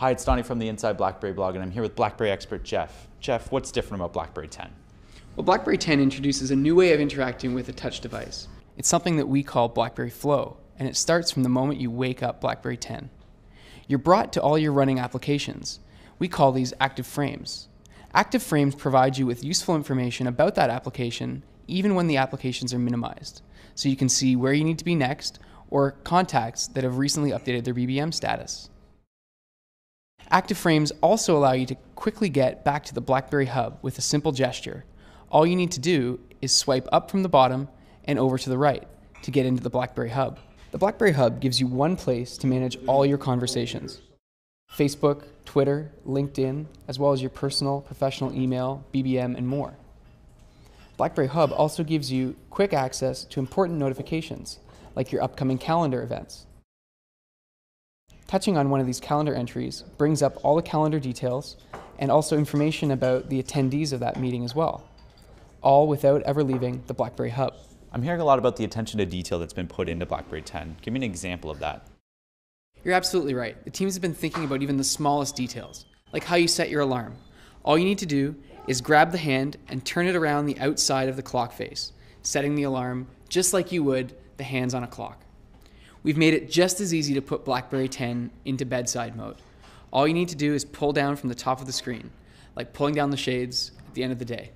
Hi, it's Donnie from the Inside BlackBerry blog, and I'm here with BlackBerry expert Jeff. Jeff, what's different about BlackBerry 10? Well, BlackBerry 10 introduces a new way of interacting with a touch device. It's something that we call BlackBerry Flow, and it starts from the moment you wake up BlackBerry 10. You're brought to all your running applications. We call these active frames. Active frames provide you with useful information about that application even when the applications are minimized, so you can see where you need to be next or contacts that have recently updated their BBM status. Active frames also allow you to quickly get back to the BlackBerry Hub with a simple gesture. All you need to do is swipe up from the bottom and over to the right to get into the BlackBerry Hub. The BlackBerry Hub gives you one place to manage all your conversations. Facebook, Twitter, LinkedIn, as well as your personal, professional email, BBM, and more. BlackBerry Hub also gives you quick access to important notifications, like your upcoming calendar events. Touching on one of these calendar entries brings up all the calendar details and also information about the attendees of that meeting as well, all without ever leaving the BlackBerry Hub. I'm hearing a lot about the attention to detail that's been put into BlackBerry 10. Give me an example of that. You're absolutely right. The teams have been thinking about even the smallest details, like how you set your alarm. All you need to do is grab the hand and turn it around the outside of the clock face, setting the alarm just like you would the hands on a clock. We've made it just as easy to put BlackBerry 10 into bedside mode. All you need to do is pull down from the top of the screen, like pulling down the shades at the end of the day.